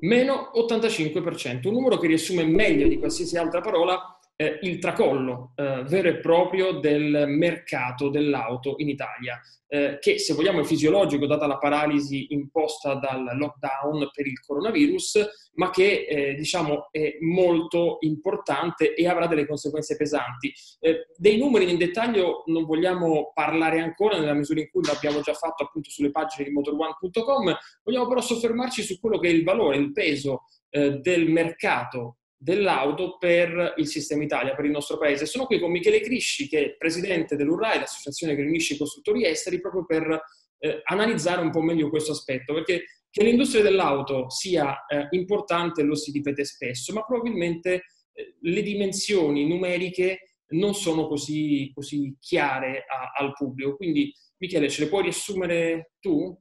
meno 85%, un numero che riassume meglio di qualsiasi altra parola eh, il tracollo eh, vero e proprio del mercato dell'auto in Italia, eh, che se vogliamo è fisiologico data la paralisi imposta dal lockdown per il coronavirus, ma che eh, diciamo è molto importante e avrà delle conseguenze pesanti. Eh, dei numeri in dettaglio non vogliamo parlare ancora nella misura in cui l'abbiamo già fatto appunto sulle pagine di motorone.com, vogliamo però soffermarci su quello che è il valore, il peso eh, del mercato dell'auto per il sistema Italia, per il nostro paese. Sono qui con Michele Crisci, che è presidente dell'URAI, l'associazione che riunisce i costruttori esteri, proprio per eh, analizzare un po' meglio questo aspetto, perché che l'industria dell'auto sia eh, importante lo si ripete spesso, ma probabilmente eh, le dimensioni numeriche non sono così, così chiare a, al pubblico. Quindi, Michele, ce le puoi riassumere tu?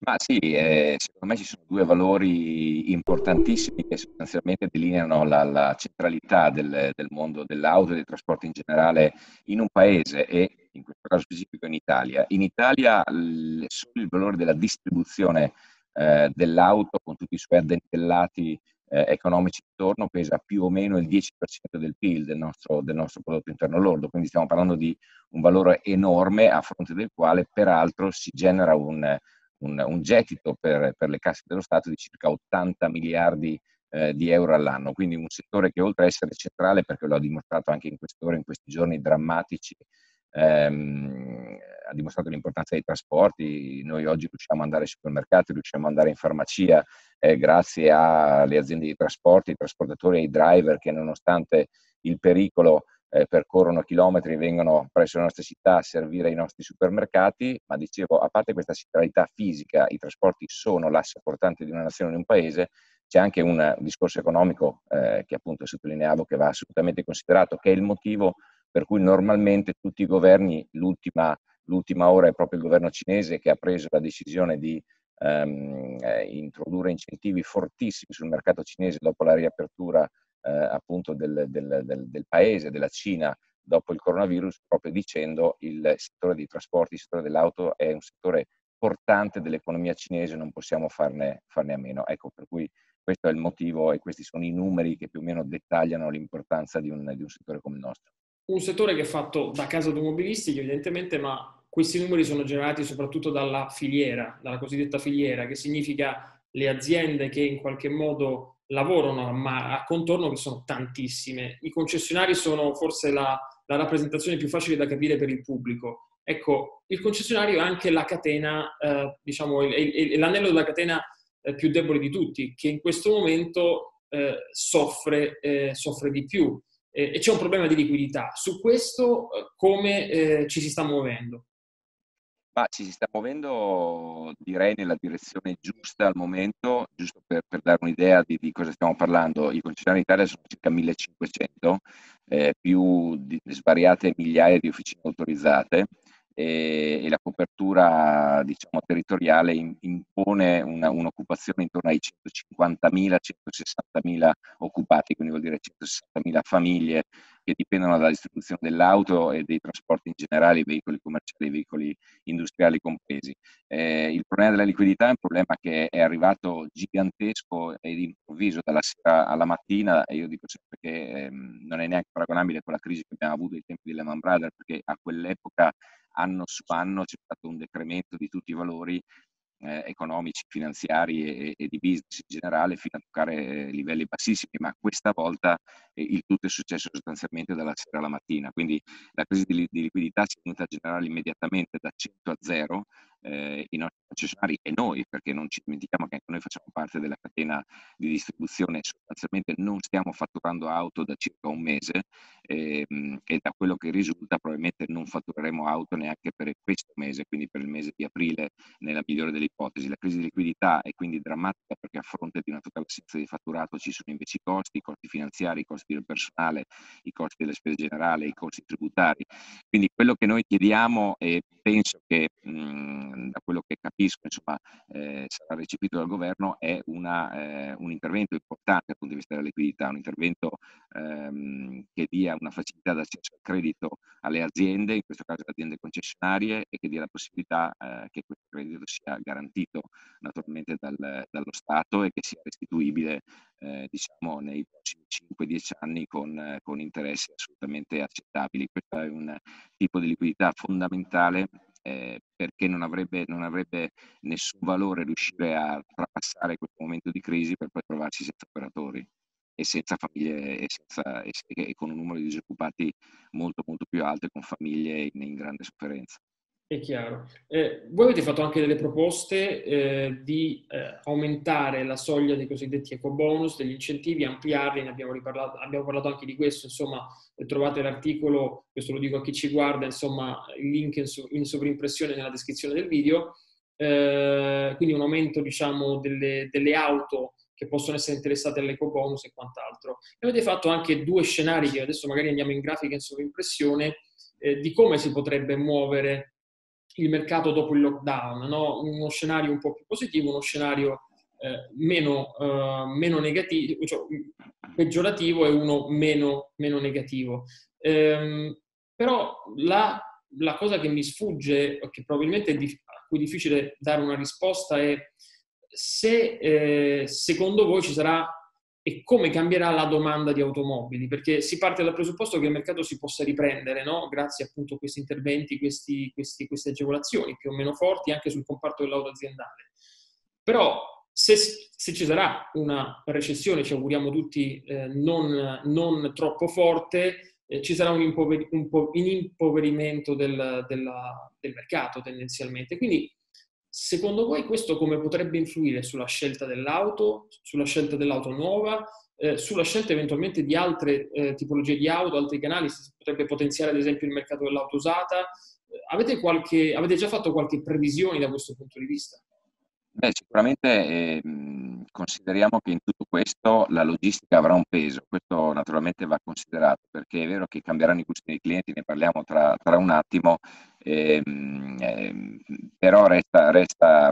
Ma sì, eh, secondo me ci sono due valori importantissimi che sostanzialmente delineano la, la centralità del, del, mondo dell'auto e dei trasporti in generale in un paese e in questo caso specifico in Italia. In Italia l- solo il valore della distribuzione eh, dell'auto con tutti i suoi addentellati eh, economici intorno pesa più o meno il 10% del PIL del nostro, del nostro prodotto interno lordo, quindi stiamo parlando di un valore enorme a fronte del quale peraltro si genera un un, un gettito per, per, le casse dello Stato di circa 80 miliardi eh, di euro all'anno, quindi un settore che oltre a essere centrale, perché lo ha dimostrato anche in queste ore, in questi giorni drammatici, ehm, ha dimostrato l'importanza dei trasporti, noi oggi riusciamo ad andare ai supermercati, riusciamo ad andare in farmacia eh, grazie alle aziende di trasporti, ai trasportatori e ai driver che nonostante il pericolo eh, percorrono chilometri e vengono presso le nostre città a servire i nostri supermercati, ma dicevo, a parte questa centralità fisica, i trasporti sono l'asse portante di una nazione o di un paese, c'è anche un discorso economico eh, che appunto sottolineavo che va assolutamente considerato, che è il motivo per cui normalmente tutti i governi, l'ultima, l'ultima ora è proprio il governo cinese che ha preso la decisione di ehm, eh, introdurre incentivi fortissimi sul mercato cinese dopo la riapertura eh, appunto del, del, del, del, paese, della Cina, dopo il coronavirus, proprio dicendo il settore dei trasporti, il settore dell'auto è un settore portante dell'economia cinese, non possiamo farne, farne a meno. Ecco, per cui questo è il motivo e questi sono i numeri che più o meno dettagliano l'importanza di un, di un settore come il nostro. Un settore che è fatto da casa automobilistici, evidentemente, ma questi numeri sono generati soprattutto dalla filiera, dalla cosiddetta filiera, che significa le aziende che in qualche modo lavorano ma a contorno che sono tantissime. I concessionari sono forse la, la rappresentazione più facile da capire per il pubblico. Ecco, il concessionario è anche la catena, eh, diciamo, è, è, è l'anello della catena eh, più debole di tutti, che in questo momento eh, soffre, eh, soffre, di più e c'è un problema di liquidità. Su questo eh, come eh, ci si sta muovendo? Ma ci si sta muovendo, direi, nella direzione giusta al momento, giusto per, per dare un'idea di, di, cosa stiamo parlando. I concessionari in Italia sono circa 1500, eh, più di svariate migliaia di officine autorizzate e, e la copertura diciamo, territoriale in, impone una, un'occupazione intorno ai 150.000, 160.000 occupati, quindi vuol dire 160.000 famiglie che dipendono dalla distribuzione dell'auto e dei trasporti in generale, i veicoli commerciali, i veicoli industriali compresi. Eh, il problema della liquidità è un problema che è arrivato gigantesco ed improvviso dalla sera alla mattina e io dico sempre che ehm, non è neanche paragonabile con la crisi che abbiamo avuto ai tempi di Lehman Brothers, perché a quell'epoca anno su anno c'è stato un decremento di tutti i valori eh, economici, finanziari e, e, di business in generale fino a toccare livelli bassissimi, ma questa volta eh, il tutto è successo sostanzialmente dalla sera alla mattina, quindi la crisi di, di liquidità si è venuta a generare immediatamente da 100 a 0 eh, i nostri concessionari e noi, perché non ci dimentichiamo che anche noi facciamo parte della catena di distribuzione, sostanzialmente non stiamo fatturando auto da circa un mese eh, e da quello che risulta probabilmente non fattureremo auto neanche per questo mese, quindi per il mese di aprile nella migliore delle ipotesi. La crisi di liquidità è quindi drammatica perché a fronte di una totale assenza di fatturato ci sono invece i costi, i costi finanziari, i costi del personale, i costi delle spese generali, i costi tributari. Quindi quello che noi chiediamo e penso che mh, da quello che capisco, insomma, eh, sarà recepito dal governo, è una, eh, un intervento importante dal punto di vista della liquidità, un intervento ehm, che dia una facilità d'accesso al credito alle aziende, in questo caso alle aziende concessionarie, e che dia la possibilità eh, che questo credito sia garantito naturalmente dal, dallo Stato e che sia restituibile eh, diciamo, nei prossimi 5-10 anni con, con interessi assolutamente accettabili. Questo è un tipo di liquidità fondamentale eh, perché non avrebbe, non avrebbe, nessun valore riuscire a trapassare questo momento di crisi per poi trovarsi senza operatori e senza famiglie e, senza, e, con un numero di disoccupati molto molto più alto e con famiglie in, in grande sofferenza. È chiaro. Eh, voi avete fatto anche delle proposte eh, di eh, aumentare la soglia dei cosiddetti eco bonus, degli incentivi, ampliarli, ne abbiamo, riparlato, abbiamo parlato anche di questo, insomma trovate l'articolo, questo lo dico a chi ci guarda, insomma il link in, so, in sovrimpressione nella descrizione del video, eh, quindi un aumento diciamo delle, delle auto che possono essere interessate all'eco bonus e quant'altro. E avete fatto anche due scenari che adesso magari andiamo in grafica in sovrimpressione eh, di come si potrebbe muovere il mercato dopo il lockdown, no? uno scenario un po' più positivo, uno scenario eh, meno, eh, meno, negativo, cioè peggiorativo e uno meno, meno negativo. Ehm, però la, la, cosa che mi sfugge, che probabilmente è dif- a cui è difficile dare una risposta, è se eh, secondo voi ci sarà e come cambierà la domanda di automobili, perché si parte dal presupposto che il mercato si possa riprendere, no? grazie appunto a questi interventi, questi, questi, queste agevolazioni più o meno forti anche sul comparto dell'auto aziendale. Però se, se ci sarà una recessione, ci auguriamo tutti, eh, non, non, troppo forte, eh, ci sarà un, impover- un, po- un impoverimento del, della, del mercato tendenzialmente. Quindi Secondo voi questo come potrebbe influire sulla scelta dell'auto, sulla scelta dell'auto nuova, eh, sulla scelta eventualmente di altre eh, tipologie di auto, altri canali? Si potrebbe potenziare ad esempio il mercato dell'auto usata? Eh, avete, qualche, avete già fatto qualche previsione da questo punto di vista? Beh, sicuramente eh, consideriamo che in tutto questo la logistica avrà un peso, questo naturalmente va considerato perché è vero che cambieranno i gusti dei clienti, ne parliamo tra, tra un attimo, eh, eh, però resta, resta,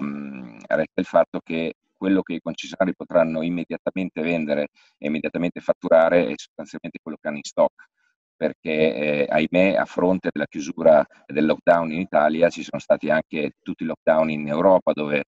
resta il fatto che quello che i concessionari potranno immediatamente vendere e immediatamente fatturare è sostanzialmente quello che hanno in stock perché eh, ahimè a fronte della chiusura del lockdown in Italia ci sono stati anche tutti i lockdown in Europa dove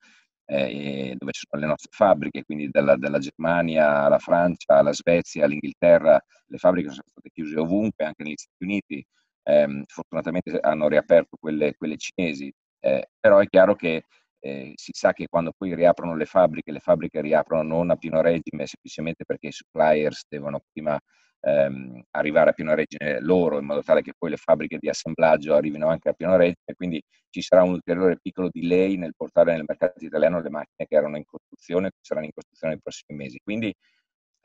eh, dove ci sono le nostre fabbriche, quindi dalla, dalla, Germania alla Francia, alla Svezia, all'Inghilterra, le fabbriche sono state chiuse ovunque, anche negli Stati Uniti, eh, fortunatamente hanno riaperto quelle, quelle cinesi, eh, però è chiaro che eh, si sa che quando poi riaprono le fabbriche, le fabbriche riaprono non a pieno regime semplicemente perché i suppliers devono prima ehm, arrivare a pieno regime loro, in modo tale che poi le fabbriche di assemblaggio arrivino anche a pieno regime, quindi ci sarà un ulteriore piccolo delay nel portare nel mercato italiano le macchine che erano in costruzione, che saranno in costruzione nei prossimi mesi. Quindi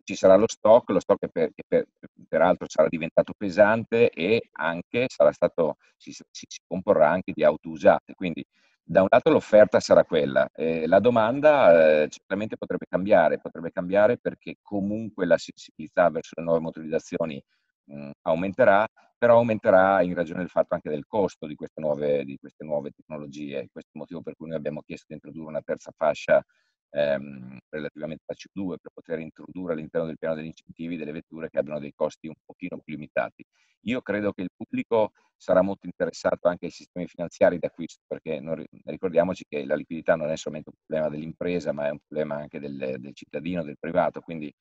ci sarà lo stock, lo stock che, per, che per, peraltro sarà diventato pesante e anche sarà stato, si, si, si comporrà anche di auto usate. Quindi da un lato l'offerta sarà quella, eh, la domanda eh, certamente potrebbe cambiare, potrebbe cambiare perché comunque la sensibilità verso le nuove motorizzazioni mh, aumenterà, però aumenterà in ragione del fatto anche del costo di queste nuove, di queste nuove tecnologie. Questo è il motivo per cui noi abbiamo chiesto di introdurre una terza fascia ehm, relativamente alla CO2 per poter introdurre all'interno del piano degli incentivi delle vetture che abbiano dei costi un pochino più limitati. Io credo che il pubblico sarà molto interessato anche ai sistemi finanziari d'acquisto, perché non, ricordiamoci che la liquidità non è solamente un problema dell'impresa, ma è un problema anche del, del cittadino, del privato, quindi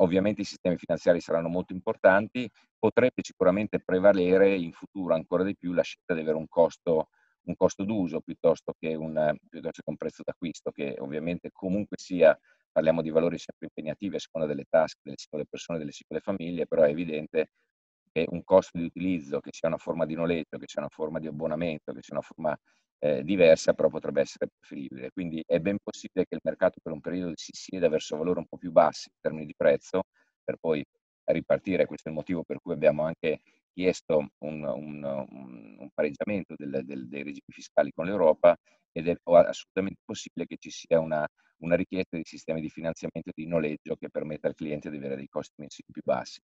ovviamente i sistemi finanziari saranno molto importanti, potrebbe sicuramente prevalere in futuro ancora di più la scelta di avere un costo un costo d'uso piuttosto che un, piuttosto che un prezzo d'acquisto, che ovviamente comunque sia, parliamo di valori sempre impegnativi a seconda delle tasche delle singole persone, delle singole famiglie, però è evidente che un costo di utilizzo, che sia una forma di noleggio, che sia una forma di abbonamento, che sia una forma eh, diversa, però potrebbe essere preferibile. Quindi è ben possibile che il mercato per un periodo si sieda verso valori un po' più bassi in termini di prezzo, per poi ripartire. Questo è il motivo per cui abbiamo anche chiesto un, un, un pareggiamento del, del, dei regimi fiscali con l'Europa ed è assolutamente possibile che ci sia una, una richiesta di sistemi di finanziamento e di noleggio che permetta al cliente di avere dei costi mensili più bassi.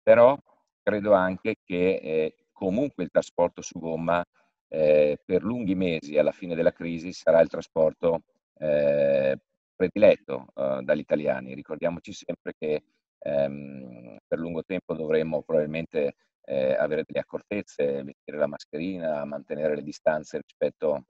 Però credo anche che eh, comunque il trasporto su gomma eh, per lunghi mesi alla fine della crisi sarà il trasporto eh, prediletto eh, dagli italiani. Ricordiamoci sempre che ehm, per lungo tempo dovremo probabilmente eh, avere delle accortezze, mettere la mascherina, mantenere le distanze rispetto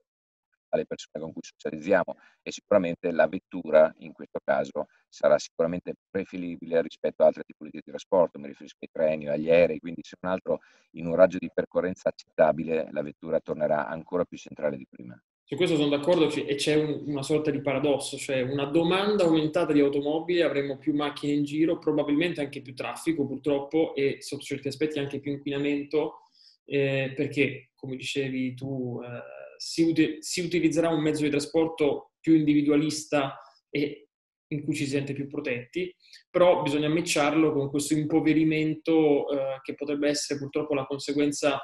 alle persone con cui socializziamo e sicuramente la vettura in questo caso sarà sicuramente preferibile rispetto a altre tipologie di trasporto, mi riferisco ai treni o agli aerei, quindi se non altro in un raggio di percorrenza accettabile la vettura tornerà ancora più centrale di prima. Su questo sono d'accordo e c'è un, una sorta di paradosso, cioè una domanda aumentata di automobili, avremo più macchine in giro, probabilmente anche più traffico purtroppo e sotto certi aspetti anche più inquinamento, eh, perché come dicevi tu eh, si, ut- si, utilizzerà un mezzo di trasporto più individualista e in cui ci si sente più protetti, però bisogna matcharlo con questo impoverimento eh, che potrebbe essere purtroppo la conseguenza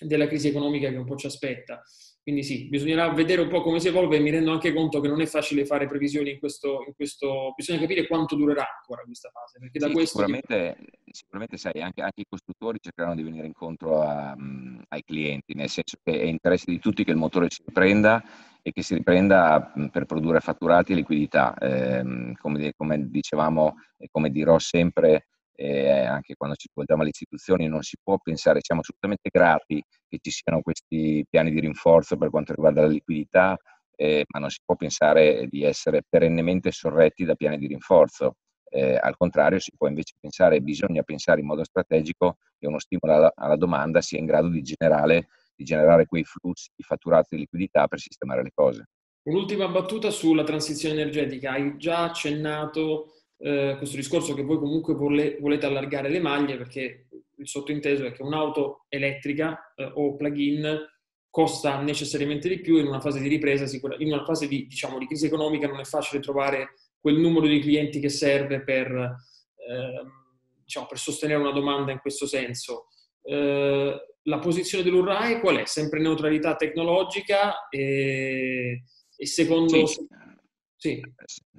della crisi economica che un po' ci aspetta. Quindi sì, bisognerà vedere un po' come si evolve e mi rendo anche conto che non è facile fare previsioni in questo, in questo bisogna capire quanto durerà ancora questa fase. Perché da sì, questo sicuramente, sicuramente sai, anche, anche, i costruttori cercheranno di venire incontro a, um, ai clienti, nel senso che è interesse di tutti che il motore si riprenda e che si riprenda per produrre fatturati e liquidità. Eh, come, come dicevamo e come dirò sempre, eh, anche quando ci rivolgiamo alle istituzioni, non si può pensare, siamo assolutamente grati che ci siano questi piani di rinforzo per quanto riguarda la liquidità, eh, ma non si può pensare di essere perennemente sorretti da piani di rinforzo. Eh, al contrario, si può invece pensare, bisogna pensare in modo strategico che uno stimolo alla, alla domanda sia in grado di generare, di generare quei flussi di fatturati di liquidità per sistemare le cose. Un'ultima battuta sulla transizione energetica. Hai già accennato eh, questo discorso che voi comunque vole, volete allargare le maglie perché il sottointeso è che un'auto elettrica eh, o plug-in costa necessariamente di più in una fase di ripresa, in una fase di, diciamo, di crisi economica non è facile trovare quel numero di clienti che serve per, eh, diciamo, per sostenere una domanda in questo senso. Eh, la posizione dell'URAE qual è? Sempre neutralità tecnologica e, e secondo... Sì sì.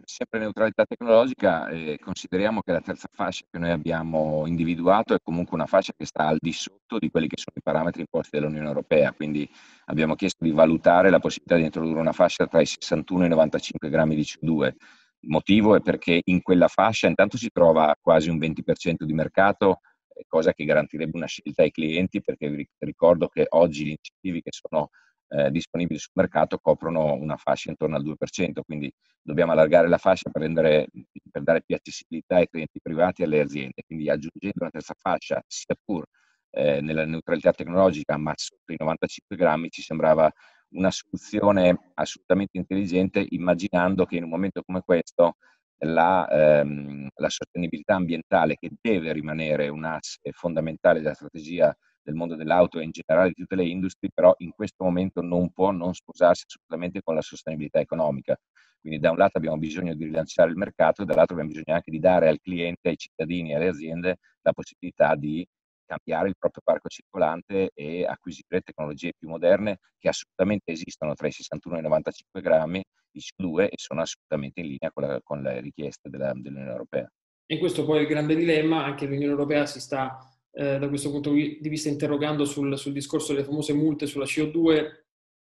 Sempre neutralità tecnologica, eh, consideriamo che la terza fascia che noi abbiamo individuato è comunque una fascia che sta al di sotto di quelli che sono i parametri imposti dall'Unione Europea, quindi abbiamo chiesto di valutare la possibilità di introdurre una fascia tra i 61 e i 95 grammi di CO2. Il motivo è perché in quella fascia intanto si trova quasi un 20% di mercato, eh, cosa che garantirebbe una scelta ai clienti, perché vi ricordo che oggi gli incentivi che sono eh, disponibili sul mercato coprono una fascia intorno al 2%, quindi dobbiamo allargare la fascia per, rendere, per dare più accessibilità ai clienti privati e alle aziende. Quindi aggiungendo una terza fascia, sia pur eh, nella neutralità tecnologica, ma sotto i 95 grammi, ci sembrava una soluzione assolutamente intelligente, immaginando che in un momento come questo la, ehm, la sostenibilità ambientale, che deve rimanere un asse fondamentale della strategia del mondo dell'auto e in generale di tutte le industrie, però in questo momento non può non sposarsi assolutamente con la sostenibilità economica. Quindi da un lato abbiamo bisogno di rilanciare il mercato, dall'altro abbiamo bisogno anche di dare al cliente, ai cittadini e alle aziende la possibilità di cambiare il proprio parco circolante e acquisire tecnologie più moderne che assolutamente esistono tra i 61 e i 95 grammi di CO2 e sono assolutamente in linea con, la, con le richieste della, dell'Unione Europea. E questo poi è il grande dilemma, anche l'Unione Europea si sta eh, da questo punto di vista interrogando sul, sul, discorso delle famose multe sulla CO2,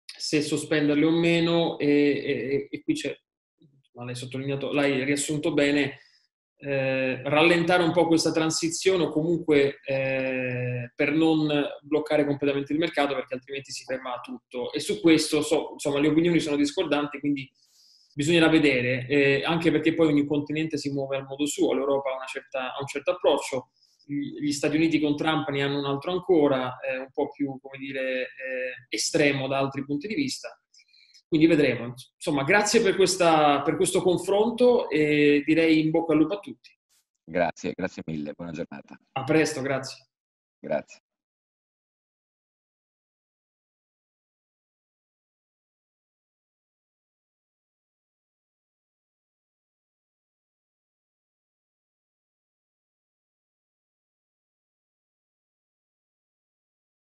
se sospenderle o meno e, e, e qui c'è, ma l'hai sottolineato, l'hai riassunto bene, eh, rallentare un po' questa transizione o comunque eh, per non bloccare completamente il mercato perché altrimenti si ferma tutto. E su questo, so, insomma, le opinioni sono discordanti, quindi bisognerà vedere, eh, anche perché poi ogni continente si muove al modo suo, l'Europa ha, certa, ha un certo approccio, gli Stati Uniti con Trump ne hanno un altro ancora, eh, un po' più, come dire, eh, estremo da altri punti di vista. Quindi vedremo. Insomma, grazie per, questa, per questo confronto e direi in bocca al lupo a tutti. Grazie, grazie mille, buona giornata. A presto, grazie. Grazie.